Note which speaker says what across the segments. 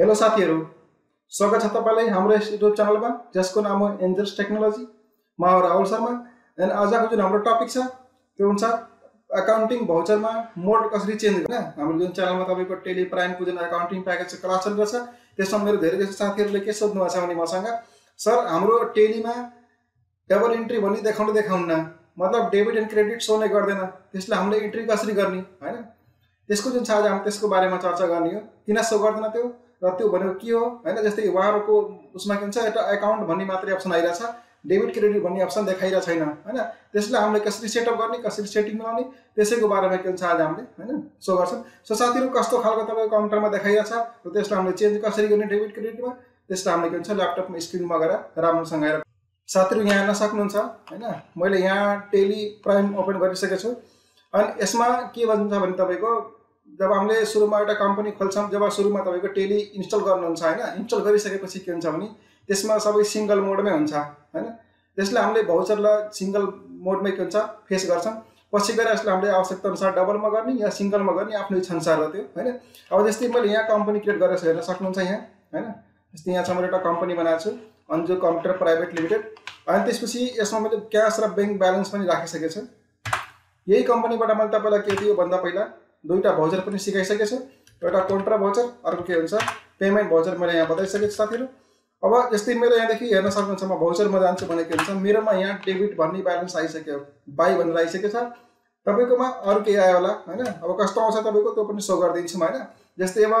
Speaker 1: Hello साथीहरू स्वागत छ तपाईँलाई हाम्रो यस युट्युब च्यानलमा जसको नाम हो एन्जल्स टेक्नोलोजी म हो राहुल शर्मा एन्ड आजको जुन हाम्रो टपिक छ त्यो हुन्छ एकाउन्टिङ भाउचरमा मोड कसरी चेन्ज होइन? हाम्रो जुन च्यानलमा तपाईँको टेली प्राइमको जुन एकाउन्टिङ प्याकेजको क्लास चलिरहेछ। त्यसमा मेरो धेरै जस्तो साथीहरूले के सोध्नु भएको छ भने मसँग सर हाम्रो टेलीमा डबल इन्ट्री भन्ने देखाउनु देखाउन्न। मतलब डेबिट एन्ड क्रेडिट सो नै गर्दैन। त्यसले हामीले इन्ट्री कसरी गर्ने? होइन? त्यसको जुन छ आज हामी त्यसको बारेमा चर्चा गर्ने हो। किन सो गर्दैन त्यो? र त्यो भनेको के हो? होइन जस्तै उहाँहरूको उसमा के भन्छ एउटा एकाउन्ट भन्ने मात्रै अप्सन आइरहेछ। डेबिट क्रेडिट भन्ने अप्सन देखाइरहेको छैन होइन? त्यसलाई हामीले कसरी सेटअप गर्ने कसरी सेटिङ बनाउने त्यसैको बारेमा के हुन्छ आज हामीले होइन? सो गर्छौँ। सो साथीहरू कस्तो खालको तपाईँको काउन्टरमा देखाइरहेछ? र त्यसलाई हामीले चेन्ज कसरी गर्ने डेबिट क्रेडिटमा त्यसलाई हामीले के भन्छ ल्यापटपमा स्क्रिनमा गएर राम्रोसँग आएर साथीहरू यहाँ हेर्न सक्नुहुन्छ होइन? मैले यहाँ टेली प्राइम ओपन गरिसकेको छु। अनि यसमा के भन्छ भने तपाईँको जब हामीले सुरुमा एउटा कम्पनी खोल्छौँ जब सुरुमा तपाईँको टेली इन्स्टल गर्नुहुन्छ होइन? इन्स्टल गरिसकेपछि के हुन्छ भने त्यसमा सबै सिङ्गल मोडमै हुन्छ होइन? त्यसले हामीले भाउचरलाई सिङ्गल मोडमै के हुन्छ फेस गर्छौँ। पछि गएर यसलाई हामीले आवश्यकता अनुसार डबलमा गर्ने या सिङ्गलमा गर्ने आफ्नो इच्छा अनुसार हो त्यो होइन? अब जस्तै मैले यहाँ कम्पनी क्रिएट गरेर हेर्न सक्नुहुन्छ यहाँ होइन? जस्तै यहाँ छ मैले एउटा कम्पनी बनाएको छु अन्जु कम्प्युटर प्राइभेट लिमिटेड। अनि त्यसपछि यसमा मैले क्यास र ब्याङ्क ब्यालेन्स पनि राखिसकेको छु। यही कम्पनीबाट मैले तपाईँलाई के दियो भन्दा पहिला दुईवटा भाउचर पनि सिकाइसकेको छु एउटा कोन्ट्रा भाउचर अर्को के हुन्छ पेमेन्ट भाउचर मैले यहाँ बताइसकेको छु साथीहरू। अब यस्तै मेरो यहाँदेखि हेर्न सक्नुहुन्छ म भाउचरमा जान्छु भने के हुन्छ मेरोमा यहाँ डेबिट भन्ने ब्यालेन्स आइसक्यो बाई भनेर आइसकेको छ। तपाईँकोमा अरू केही आयो होला होइन? अब कस्तो आउँछ तपाईँको त्यो पनि सो गरिदिन्छु होइन? जस्तै अब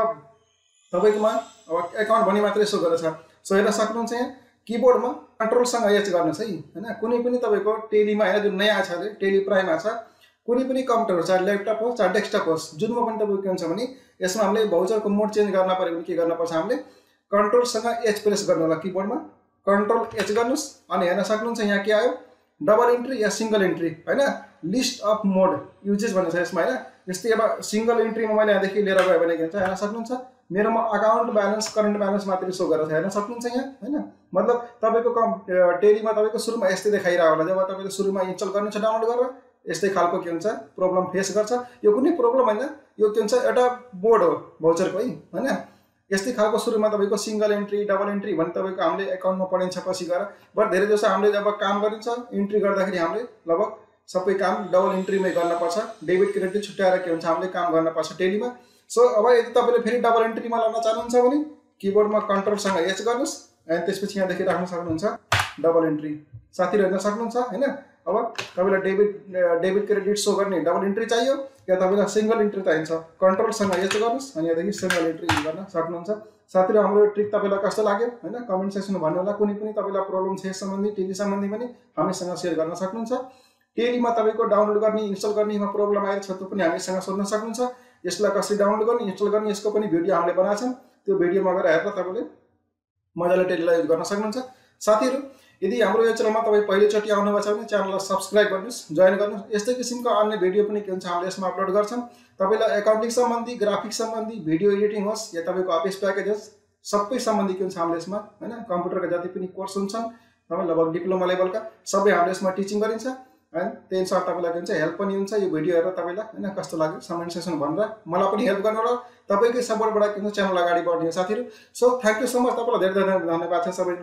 Speaker 1: तपाईँकोमा अब एकाउन्ट भन्ने मात्रै सो गरेको छ सो हेर्न सक्नुहुन्छ यहाँ किबोर्डमा कन्ट्रोलसँग एच गर्नुहोस् है होइन? कुनै पनि तपाईँको टेलीमा होइन जुन नयाँ छ अरे टेली प्राइम आएको छ कुनै पनि कम्प्युटर चाहे ल्यापटप होस् चाहे डेस्कटप होस् जुनमा पनि तपाईँको के हुन्छ भने यसमा हामीले भाउचरको मोड चेन्ज गर्न पऱ्यो भने के गर्नुपर्छ हामीले? कन्ट्रोलसँग एच प्रेस गर्नु होला किबोर्डमा कन्ट्रोल एच गर्नुहोस् अनि हेर्न सक्नुहुन्छ यहाँ के आयो? डबल इन्ट्री या सिङ्गल इन्ट्री होइन? लिस्ट अफ मोड युजेस भन्ने छ यसमा होइन? जस्तै अब सिङ्गल इन्ट्रीमा मैले यहाँदेखि लिएर गयो भने के हुन्छ? हेर्न सक्नुहुन्छ। मेरोमा अकाउन्ट ब्यालेन्स करेन्ट ब्यालेन्स मात्रै सो गरेर हेर्न सक्नुहुन्छ यहाँ होइन? मतलब तपाईँको कम टेलीमा तपाईँको सुरुमा यस्तै देखाइरहेको होला। जब तपाईँले सुरुमा इन्स्टल गर्नुहुन्छ डाउनलोड गरेर यस्तै खालको के हुन्छ प्रब्लम फेस गर्छ। यो कुनै प्रब्लम होइन यो के हुन्छ एउटा बोर्ड हो भाउचरको है होइन? यस्तै खालको सुरुमा तपाईँको सिङ्गल इन्ट्री डबल इन्ट्री भने तपाईँको हामीले एकाउन्टमा पढिन्छ पछि गएर। बट धेरै जसो हामीले जब काम गरिन्छ इन्ट्री गर्दाखेरि हामीले लगभग सबै काम डबल इन्ट्रीमै गर्नुपर्छ डेबिट क्रेडिट छुट्याएर के हुन्छ हामीले काम गर्नुपर्छ टेलीमा सो अब यदि तपाईँले फेरि डबल इन्ट्रीमा लान चाहनुहुन्छ भने किबोर्डमा कन्ट्रोलसँग एच गर्नुहोस् अनि त्यसपछि यहाँदेखि राख्न सक्नुहुन्छ डबल इन्ट्री साथीहरू हेर्न सक्नुहुन्छ होइन? अब तपाईँलाई डेबिट डेबिट क्रेडिट सो गर्ने डबल इन्ट्री चाहियो या तपाईँलाई सिङ्गल इन्ट्री चाहिन्छ? कन्ट्रोलसँग यस्तो गर्नुहोस् अनि यहाँदेखि सिङ्गल इन्ट्री गर्न सक्नुहुन्छ। साथीहरू हाम्रो ट्रिक तपाईँलाई कस्तो लाग्यो? होइन कमेन्ट सेक्सनमा भन्नु होला कुनै पनि तपाईँलाई प्रब्लम छ यस सम्बन्धी टेली सम्बन्धी पनि हामीसँग सेयर गर्न सक्नुहुन्छ। टेलीमा तपाईँको डाउनलोड गर्ने इन्स्टल गर्नेमा प्रब्लम आएको छ त्यो पनि हामीसँग सोध्न सक्नुहुन्छ। यसलाई कसरी डाउनलोड गर्ने इन्स्टल गर्ने यसको पनि भिडियो हामीले बनाएको छौँ। त्यो भिडियोमा गएर हेरेर तपाईँले मजाले टेलीलाई युज गर्न सक्नुहुन्छ। साथीहरू यदि हाम्रो यो च्यानलमा तपाईँ पहिलोचोटि आउनुभएको छ भने च्यानललाई सब्सक्राइब गर्नुहोस् जोइन गर्नुहोस्। यस्तै किसिमको अन्य भिडियो पनि के हुन्छ हामीले यसमा अपलोड गर्छौँ तपाईँलाई एकाउन्टिङ सम्बन्धी ग्राफिक्स सम्बन्धी भिडियो एडिटिङ होस् या तपाईँको अफिस प्याकेज होस् सबै सम्बन्धी के हुन्छ हामीले यसमा होइन कम्प्युटरका जति पनि कोर्स हुन्छन् तपाईँ लगभग डिप्लोमा लेभलका सबै हामीले यसमा टिचिङ गरिन्छ होइन। त्यही अनुसार तपाईँलाई के हुन्छ हेल्प पनि हुन्छ यो भिडियो हेरेर तपाईँलाई होइन कस्तो लाग्यो कमेन्ट सेक्सन भनेर मलाई पनि हेल्प गर्नु होला। तपाईँकै सपोर्टबाट के हुन्छ च्यानल अगाडि बढ्ने साथीहरू। So thank you so much तपाईँलाई धेरै धेरै धन्यवाद छ सबै।